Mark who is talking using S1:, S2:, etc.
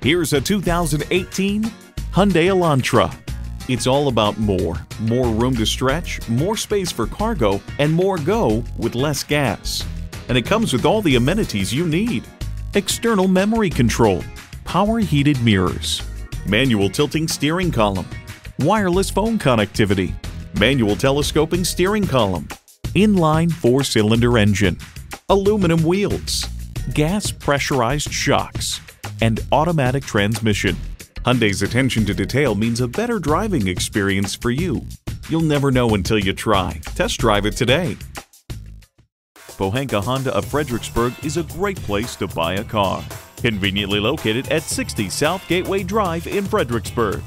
S1: Here's a 2018 Hyundai Elantra. It's all about more. More room to stretch, more space for cargo, and more go with less gas. And it comes with all the amenities you need. External memory control, power heated mirrors, manual tilting steering column, wireless phone connectivity, manual telescoping steering column, inline four cylinder engine, aluminum wheels, gas pressurized shocks, and automatic transmission. Hyundai's attention to detail means a better driving experience for you. You'll never know until you try. Test drive it today. Pohanka Honda of Fredericksburg is a great place to buy a car. Conveniently located at 60 South Gateway Drive in Fredericksburg.